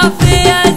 Café